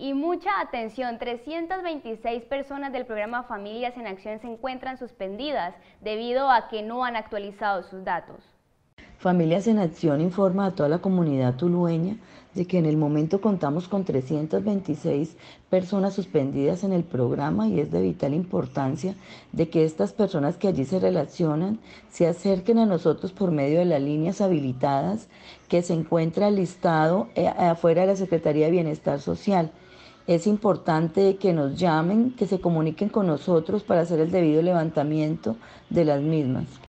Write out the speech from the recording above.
Y mucha atención, 326 personas del programa Familias en Acción se encuentran suspendidas debido a que no han actualizado sus datos. Familias en Acción informa a toda la comunidad tulueña de que en el momento contamos con 326 personas suspendidas en el programa y es de vital importancia de que estas personas que allí se relacionan se acerquen a nosotros por medio de las líneas habilitadas que se encuentra listado eh, afuera de la Secretaría de Bienestar Social. Es importante que nos llamen, que se comuniquen con nosotros para hacer el debido levantamiento de las mismas.